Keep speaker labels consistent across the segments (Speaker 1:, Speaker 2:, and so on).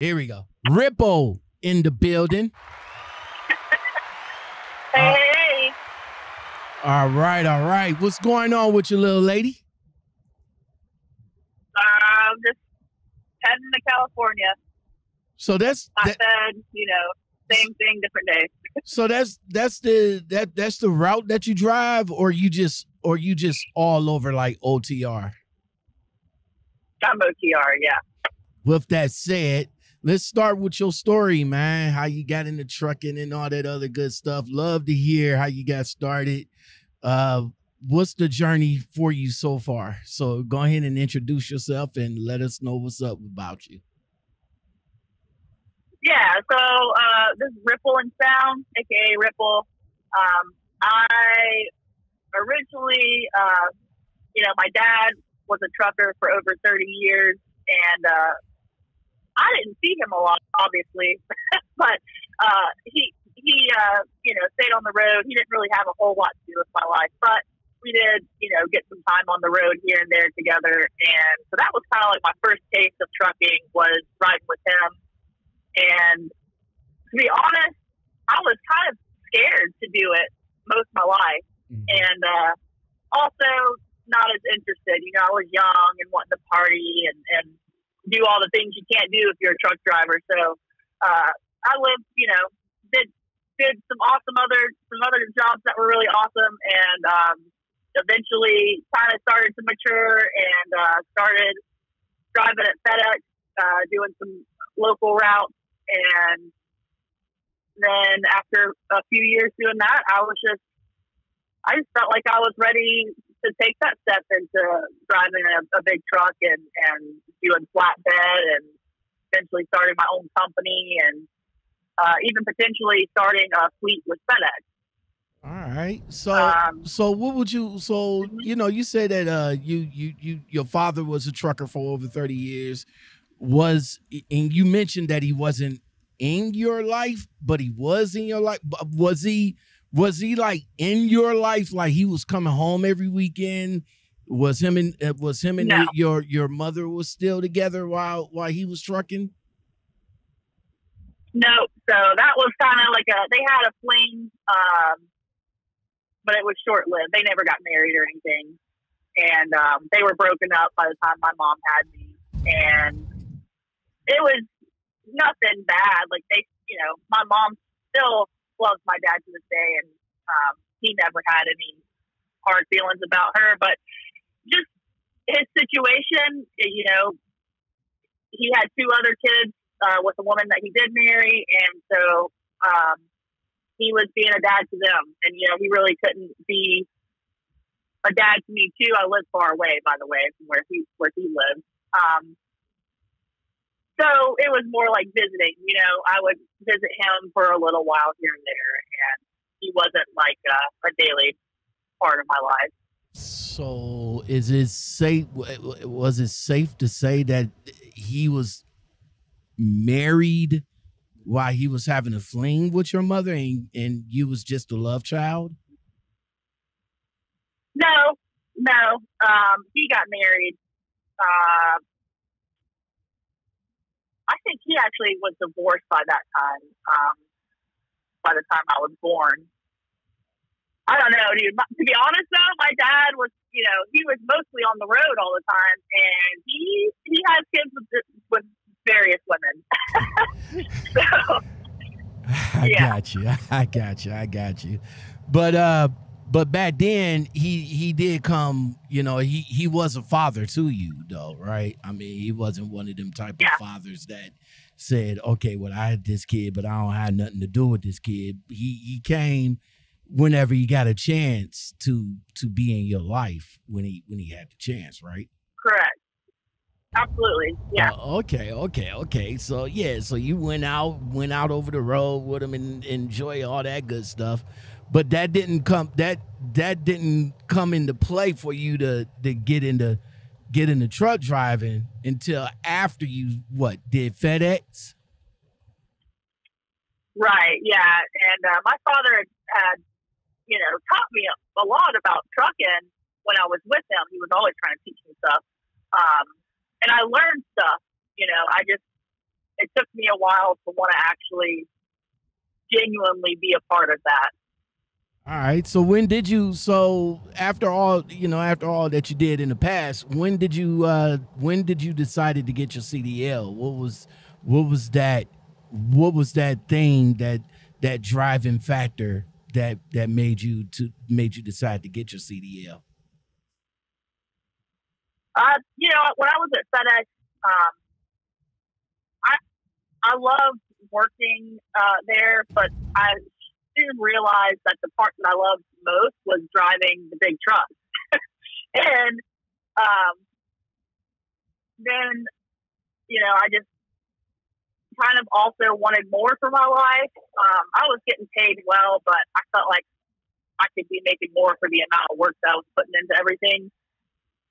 Speaker 1: Here we go. Ripple in the building.
Speaker 2: Hey,
Speaker 1: Uh,
Speaker 2: hey,
Speaker 1: All right, all right. What's going on with your little lady?
Speaker 2: um, just heading to California.
Speaker 1: So that's
Speaker 2: I
Speaker 1: that,
Speaker 2: said, you know, same thing, different day.
Speaker 1: so that's that's the that that's the route that you drive, or you just or you just all over like OTR.
Speaker 2: I'm OTR, yeah.
Speaker 1: With that said, let's start with your story, man. How you got into trucking and all that other good stuff. Love to hear how you got started. Uh, what's the journey for you so far? So go ahead and introduce yourself and let us know what's up about you.
Speaker 2: Yeah, so uh, this is Ripple in Sound, aka Ripple. Um, I originally, uh, you know, my dad was a trucker for over 30 years, and uh, I didn't see him a lot, obviously, but uh, he he uh, you know stayed on the road. He didn't really have a whole lot to do with my life, but we did, you know, get some time on the road here and there together, and so that was kind of like my first taste of trucking was riding with him. And to be honest, I was kind of scared to do it most of my life, and uh, also not as interested. You know, I was young and wanting to party and, and do all the things you can't do if you're a truck driver. So uh, I lived, you know, did did some awesome other some other jobs that were really awesome, and um, eventually kind of started to mature and uh, started driving at FedEx, uh, doing some local routes, and then after a few years doing that, I was just I just felt like I was ready to take that step into driving a, a big truck and, and doing flatbed and eventually starting my own company and uh, even potentially starting a fleet with FedEx.
Speaker 1: All right. So
Speaker 2: Um,
Speaker 1: so what would you so
Speaker 2: Mhm.
Speaker 1: you know you said that uh you you you your father was a trucker for over 30 years was and you mentioned that he wasn't in your life but he was in your life was he was he like in your life like he was coming home every weekend was him and uh, was him and
Speaker 2: No.
Speaker 1: your your mother was still together while while he was trucking
Speaker 2: No, so that was kind of like a they had a fling, um, but it was short lived. They never got married or anything, and um, they were broken up by the time my mom had me, and it was nothing bad. Like they, you know, my mom still loves my dad to this day, and um, he never had any hard feelings about her, but just his situation, you know, he had two other kids uh, with a woman that he did marry, and so um, he was being a dad to them. And you know, he really couldn't be a dad to me too. I live far away, by the way, from where he where he lives. Um, so it was more like visiting. You know, I would visit him for a little while here and there, and he wasn't like uh, a daily part of my life.
Speaker 1: So is it safe? Was it safe to say that he was married while he was having a fling with your mother, and and you was just a love child?
Speaker 2: No, no. Um, he got married. Uh, I think he actually was divorced by that time. Um, by the time I was born. I don't know, dude. To be honest, though, my dad was, you know, he was mostly on the road all the time, and he he has kids with with various women. so
Speaker 1: I
Speaker 2: Yeah.
Speaker 1: got you. I got you. I got you. But uh, but back then he he did come. You know, he he was a father to you, though, right? I mean, he wasn't one of them type
Speaker 2: Yeah.
Speaker 1: of fathers that said, "Okay, well, I had this kid, but I don't have nothing to do with this kid." He he came whenever he got a chance to to be in your life when he when he had the chance, right?
Speaker 2: correct, absolutely, yeah.
Speaker 1: Uh, okay, okay, okay. So yeah, so you went out, went out over the road with him and enjoy all that good stuff. But that didn't come that that didn't come into play for you to to get into get into truck driving until after you what did FedEx?
Speaker 2: Right. Yeah. And uh, my father had, you know, taught me a, a lot about trucking when I was with him. He was always trying to teach me stuff. Um, and I learned stuff. You know, I just it took me a while to want to actually genuinely be a part of that.
Speaker 1: All right. So when did you? So after all, you know, after all that you did in the past, when did you? uh When did you decided to get your CDL? What was? What was that? What was that thing that that driving factor that that made you to made you decide to get your CDL?
Speaker 2: Uh, you know, when I was at FedEx, um, I I loved working uh, there, but I soon realized that the part that I loved most was driving the big trucks. and um, then, you know, I just kind of also wanted more for my life. Um, I was getting paid well, but I felt like I could be making more for the amount of work that I was putting into everything.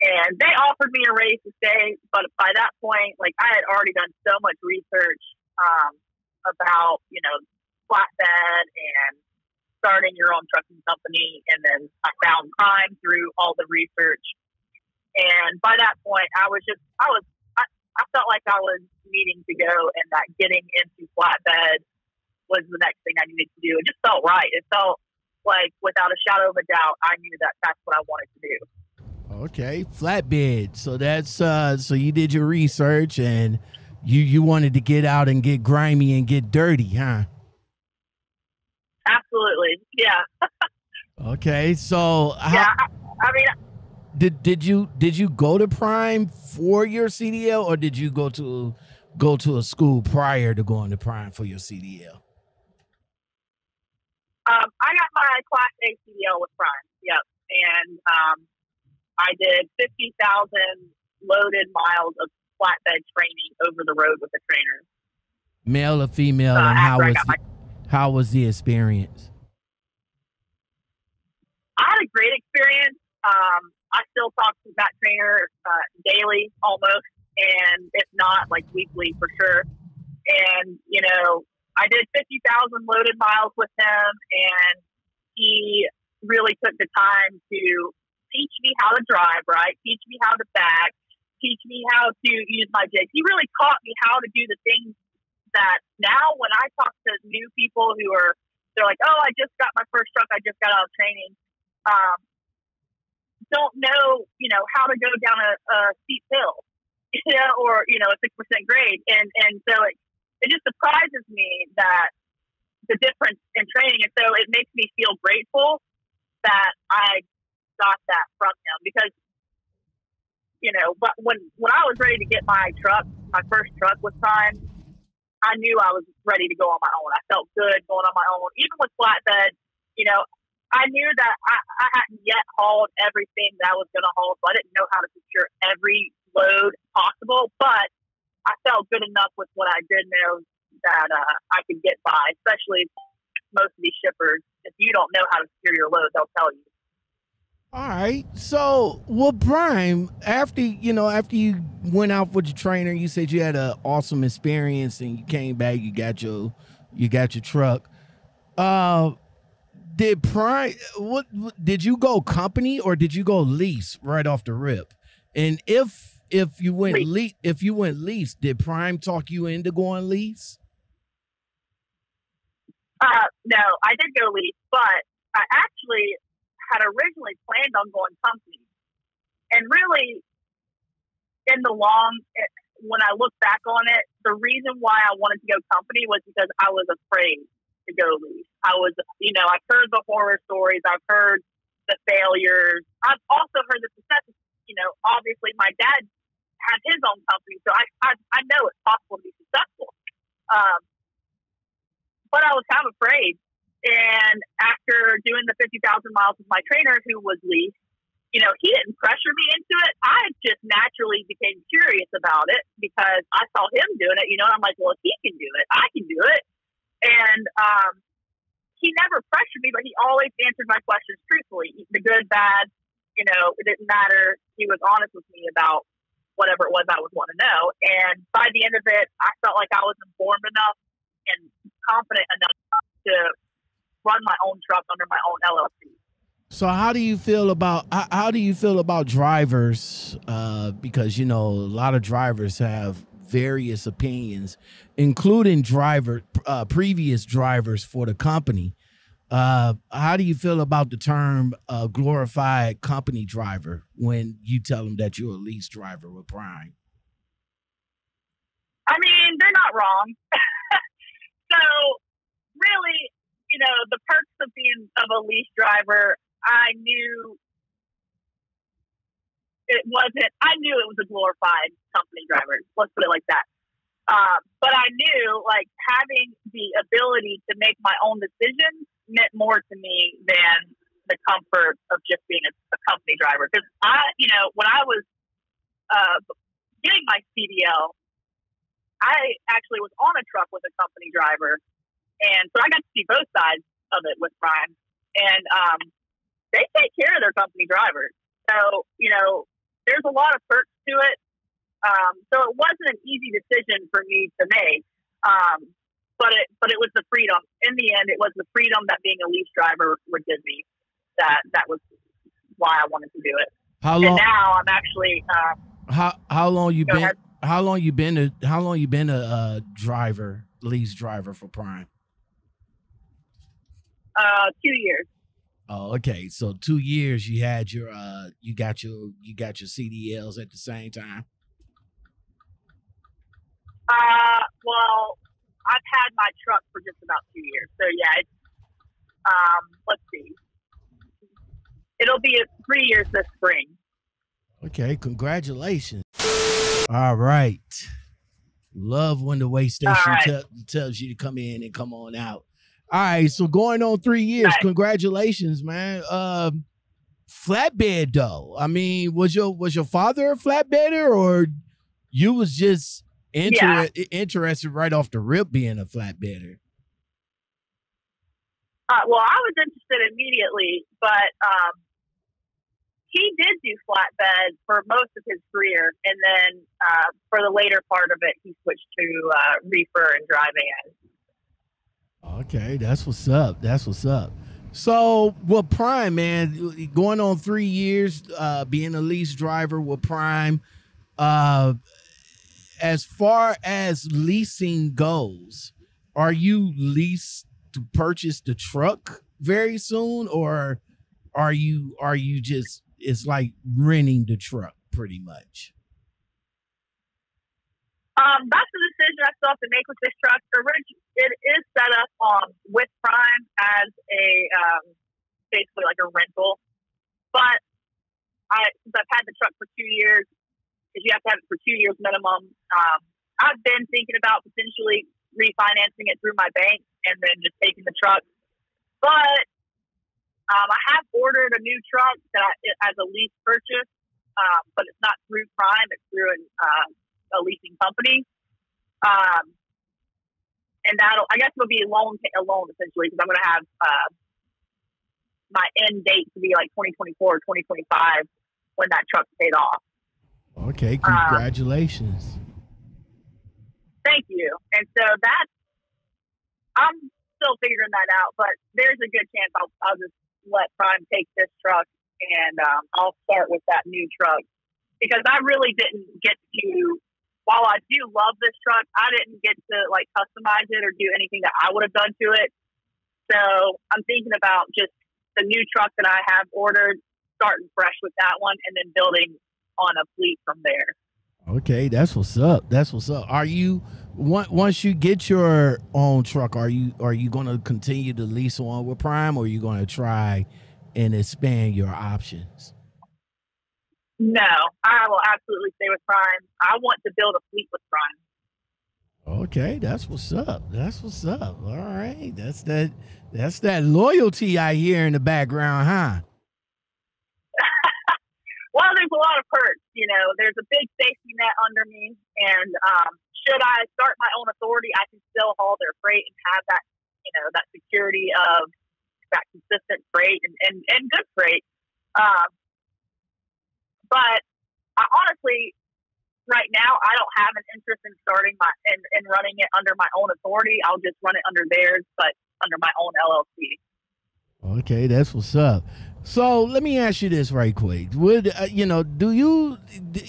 Speaker 2: And they offered me a raise to stay, but by that point, like I had already done so much research um, about, you know, flatbed and starting your own trucking company. And then I found Prime through all the research. And by that point, I was just, I was, I, I felt like I was needing to go and that getting into flatbed was the next thing I needed to do. It just felt right. It felt like without a shadow of a doubt, I knew that that's what I wanted to do.
Speaker 1: Okay, flatbed. So that's uh so you did your research and you you wanted to get out and get grimy and get dirty, huh?
Speaker 2: Absolutely. Yeah.
Speaker 1: okay. So
Speaker 2: how, yeah, I, I mean
Speaker 1: did did you did you go to Prime for your CDL or did you go to go to a school prior to going to Prime for your CDL?
Speaker 2: Um, I got my Class A CDL with Prime. Yep, and um, I did 50,000 loaded miles of flatbed training over the road with a trainer.
Speaker 1: Male or female, uh, and how was how was the experience?
Speaker 2: I had a great experience. Um, I still talk to that trainer uh, daily, almost, and if not, like weekly for sure. And you know, I did fifty thousand loaded miles with him, and he really took the time to teach me how to drive, right? Teach me how to back, teach me how to use my jigs. He really taught me how to do the things that now when I talk to new people who are, they're like, oh, I just got my first truck, I just got out of training, um, don't know, you know, how to go down a, a steep hill, you know, or, you know, a 6% grade. And, and so it, it just surprises me that the difference in training. And so it makes me feel grateful that I got that from him because you know, but when when I was ready to get my truck, my first truck was time, I knew I was ready to go on my own. I felt good going on my own, even with flatbed. You know, I knew that I, I hadn't yet hauled everything that I was going to haul, so I didn't know how to secure every load possible. But I felt good enough with what I did know that uh, I could get by, especially most of these shippers. If you don't know how to secure your load, they'll tell you
Speaker 1: all right. So, well, Prime, after you know, after you went out with your trainer, you said you had an awesome experience, and you came back, you got your, you got your truck. Uh, did Prime? What did you go company or did you go lease right off the rip? And if if you went lease, if you went lease, did Prime talk you into going lease?
Speaker 2: Uh, no, I did go lease, but I actually had originally planned on going company. And really, in the long, when I look back on it, the reason why I wanted to go company was because I was afraid to go lease. I was, you know, I've heard the horror stories, I've heard the failures, I've also heard the successes. You know, obviously, my dad had his own company, so I I, I know it's possible to be successful. Um, but I was kind of afraid and after doing the 50,000 miles with my trainer, who was Lee, you know, he didn't pressure me into it. I just naturally became curious about it because I saw him doing it, you know, and I'm like, well, if he can do it, I can do it. And um, he never pressured me, but he always answered my questions truthfully the good, bad, you know, it didn't matter. He was honest with me about whatever it was I would want to know. And by the end of it, I felt like I was informed enough and confident enough to run my own truck under my own LLC.
Speaker 1: So how do you feel about how do you feel about drivers? Uh, because you know a lot of drivers have various opinions, including driver uh, previous drivers for the company. Uh, how do you feel about the term uh, glorified company driver when you tell them that you're a lease driver with Prime?
Speaker 2: I mean, they're not wrong. so, really, you know, the perks of being of a lease driver, I knew it wasn't. I knew it was a glorified company driver. Let's put it like that. Uh, but I knew like having the ability to make my own decisions meant more to me than the comfort of just being a, a company driver. Because I, you know, when I was uh, getting my CDL, I actually was on a truck with a company driver, and so I got to see both sides of it with Prime, and um, they take care of their company drivers. So you know, there's a lot of perks to it. Um, so it wasn't an easy decision for me to make. Um, but it but it was the freedom. In the end, it was the freedom that being a lease driver would give me. That that was why I wanted to do it.
Speaker 1: How long?
Speaker 2: And now I'm actually. Um,
Speaker 1: how how long you been?
Speaker 2: ahead.
Speaker 1: How long you been a how long you been a uh, driver, lease driver for Prime?
Speaker 2: Uh, two years.
Speaker 1: Oh, okay. So two years you had your uh you got your you got your CDLs at the same time.
Speaker 2: Uh, well, I've had my truck for just about two years. So yeah, it's, um, let's see. It'll be three years this spring.
Speaker 1: Okay, congratulations. All right. Love when the way station
Speaker 2: right.
Speaker 1: tell tells you to come in and come on out. All right, so going on three years.
Speaker 2: Right.
Speaker 1: Congratulations, man. Um flatbed though. I mean, was your was your father a flatbedder or you was just inter-
Speaker 2: Yeah.
Speaker 1: interested right off the rip being a flatbedder?
Speaker 2: Uh, well, I was interested immediately, but um, he did do flatbed for most of his career, and then uh, for the later part of it, he switched to uh, reefer and driving.
Speaker 1: Okay, that's what's up. That's what's up. So, well, Prime, man, going on three years, uh, being a lease driver with Prime. Uh, as far as leasing goes, are you leased to purchase the truck very soon, or are you are you just it's like renting the truck pretty much?
Speaker 2: Um, that's the decision I still have to make with this truck. It is set up um, with Prime as a um, basically like a rental, but I since I've had the truck for two years, because you have to have it for two years minimum. Um, I've been thinking about potentially refinancing it through my bank and then just taking the truck, but um, I have ordered a new truck that I, as a lease purchase, um, but it's not through Prime; it's through an uh, a leasing company. Um, and that'll, I guess it'll be a loan, a loan essentially, because I'm going to have, uh, my end date to be like 2024 or 2025 when that truck's paid off.
Speaker 1: Okay,
Speaker 2: Uh,
Speaker 1: congratulations.
Speaker 2: Thank you. And so that's, I'm still figuring that out, but there's a good chance I'll, I'll just let Prime take this truck and, um, I'll start with that new truck because I really didn't get to, while I do love this truck, I didn't get to like customize it or do anything that I would have done to it. So I'm thinking about just the new truck that I have ordered, starting fresh with that one, and then building on a fleet from there.
Speaker 1: Okay, that's what's up. That's what's up. Are you once you get your own truck? Are you are you going to continue to lease one with Prime, or are you going to try and expand your options?
Speaker 2: No, I will absolutely stay with Prime. I want to build a fleet with Prime.
Speaker 1: Okay, that's what's up. That's what's up. All right, that's that. That's that loyalty I hear in the background, huh?
Speaker 2: Well, there's a lot of perks. You know, there's a big safety net under me, and um, should I start my own authority, I can still haul their freight and have that, you know, that security of that consistent freight and and, and good freight. Um, but I honestly, right now, I don't have an interest in starting my and, and running it under my own authority. I'll just run it under theirs, but under my own LLC.
Speaker 1: Okay, that's what's up. So let me ask you this right quick. Would uh, you know? Do you,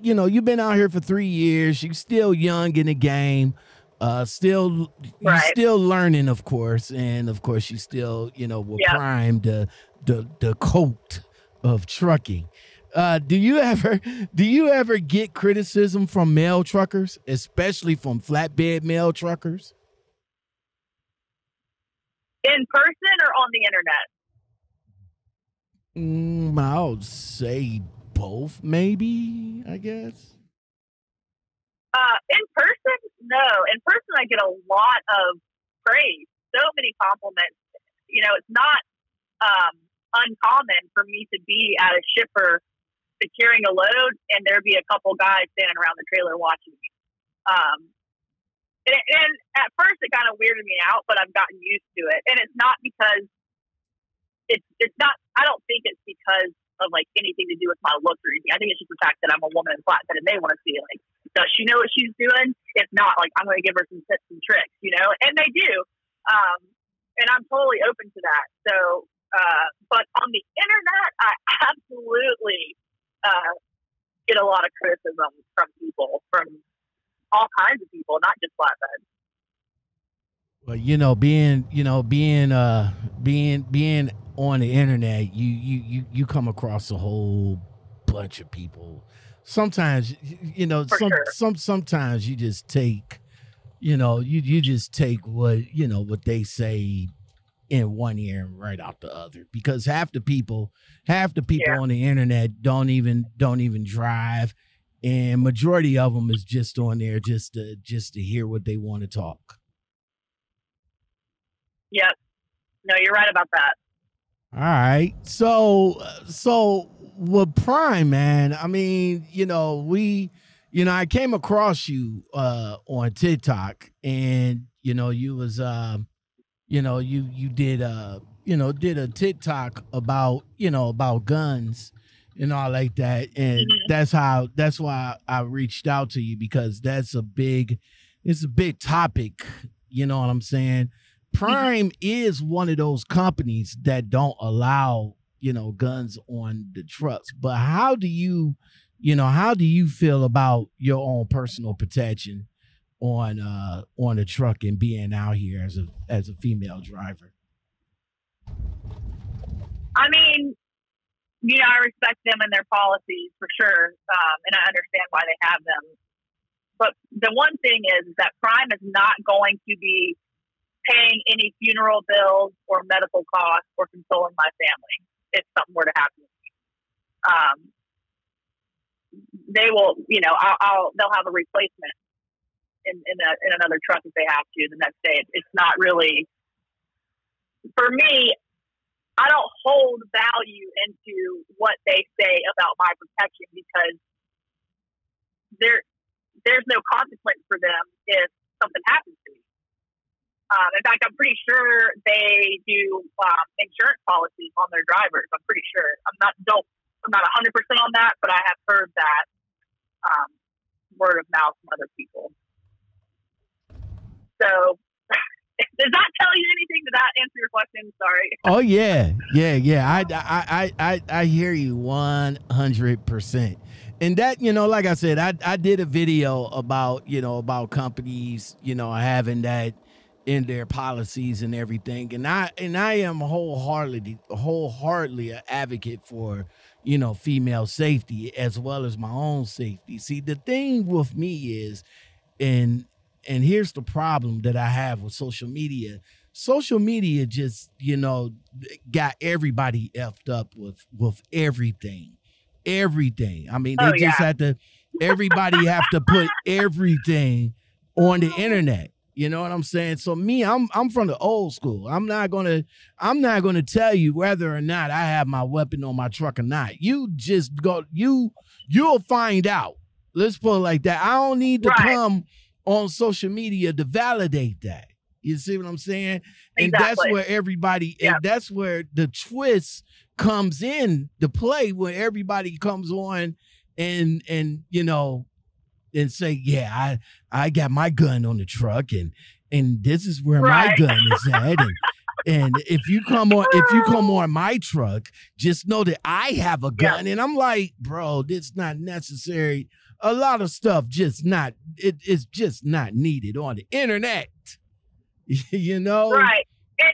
Speaker 1: you know, you've been out here for three years. You're still young in the game. Uh, still, you're still learning, of course, and of course, you still, you know, will
Speaker 2: Yeah.
Speaker 1: prime the the the coat of trucking. Uh, do you ever do you ever get criticism from male truckers, especially from flatbed male truckers?
Speaker 2: In person or on the internet?
Speaker 1: Mm, I would say both, maybe. I guess.
Speaker 2: Uh, in person, no. In person, I get a lot of praise. So many compliments. You know, it's not um, uncommon for me to be at a shipper securing a load, and there'd be a couple guys standing around the trailer watching me. Um, and, and at first, it kind of weirded me out, but I've gotten used to it. And it's not because it's it's not. I don't think it's because of like anything to do with my look or anything. I think it's just the fact that I'm a woman in flatbed, and they want to see like does she know what she's doing? If not, like I'm going to give her some tips and tricks, you know, and they do. Um, and I'm totally open to that. So, uh, but on the internet, I absolutely uh, get a lot of criticism from people, from all kinds of people, not just flatbed.
Speaker 1: Well, you know, being you know being uh being being on the internet, you you you you come across a whole bunch of people. Sometimes you know
Speaker 2: For
Speaker 1: some
Speaker 2: sure.
Speaker 1: some sometimes you just take you know you you just take what you know what they say in one ear and right out the other because half the people half the people
Speaker 2: Yeah.
Speaker 1: on the internet don't even don't even drive and majority of them is just on there just to just to hear what they want to talk
Speaker 2: Yep. No, you're right about that.
Speaker 1: All right. So so with Prime, man, I mean, you know, we you know, I came across you uh on TikTok and you know, you was um you know, you you did uh you know, did a TikTok about, you know, about guns and all like that and
Speaker 2: Mhm.
Speaker 1: that's how that's why I reached out to you because that's a big it's a big topic, you know what I'm saying? Prime is one of those companies that don't allow, you know, guns on the trucks. But how do you, you know, how do you feel about your own personal protection on uh on a truck and being out here as a as a female driver?
Speaker 2: I mean, you know, I respect them and their policies for sure, um, and I understand why they have them. But the one thing is that Prime is not going to be paying any funeral bills or medical costs or consoling my family if something were to happen. to me. Um, they will, you know, I'll, I'll they'll have a replacement in in, a, in another truck if they have to the next day. It's not really for me. I don't hold value into what they say about my protection because there there's no consequence for them if something happens to me. Um, in fact, I'm pretty sure they do um, insurance policies on their drivers. I'm pretty sure. I'm not don't I'm not 100 percent on that, but I have heard that um, word of mouth from other people. So, does that tell you anything? Did that answer your question? Sorry.
Speaker 1: Oh yeah, yeah, yeah. I I I I, I hear you one hundred percent. And that, you know, like I said, I I did a video about, you know, about companies, you know, having that in their policies and everything. And I and I am wholeheartedly wholeheartedly an advocate for, you know, female safety as well as my own safety. See, the thing with me is and and here's the problem that I have with social media. Social media just, you know, got everybody effed up with with everything. Everything. I mean, they
Speaker 2: Oh,
Speaker 1: just
Speaker 2: yeah.
Speaker 1: have to everybody have to put everything on the mm-hmm. internet. You know what I'm saying? So me, I'm I'm from the old school. I'm not gonna I'm not gonna tell you whether or not I have my weapon on my truck or not. You just go you you'll find out. Let's put it like that. I don't need to
Speaker 2: Right.
Speaker 1: come on social media to validate that. You see what I'm saying? And that's where everybody
Speaker 2: Yeah.
Speaker 1: and that's where the twist comes in to play when everybody comes on and and you know and say, Yeah, I I got my gun on the truck and and this is where my gun is at. And and if you come on, if you come on my truck, just know that I have a gun. And I'm like, bro, this not necessary. A lot of stuff just not. It is just not needed on the internet. you know,
Speaker 2: Right. And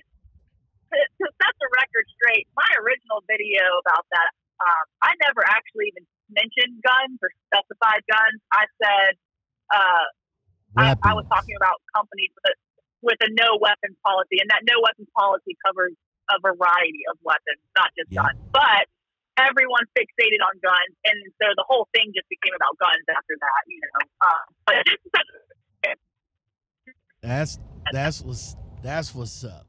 Speaker 2: to, to set the record straight, my original video about that, um, I never actually even mentioned guns or specified guns. I said uh, I, I was talking about companies with a, with a no weapons policy, and that no weapons policy covers a variety of weapons, not just
Speaker 1: Yeah.
Speaker 2: guns. But everyone fixated on guns, and so the whole thing just became about guns after that. You know, um, but
Speaker 1: That's that's what's that's what's up.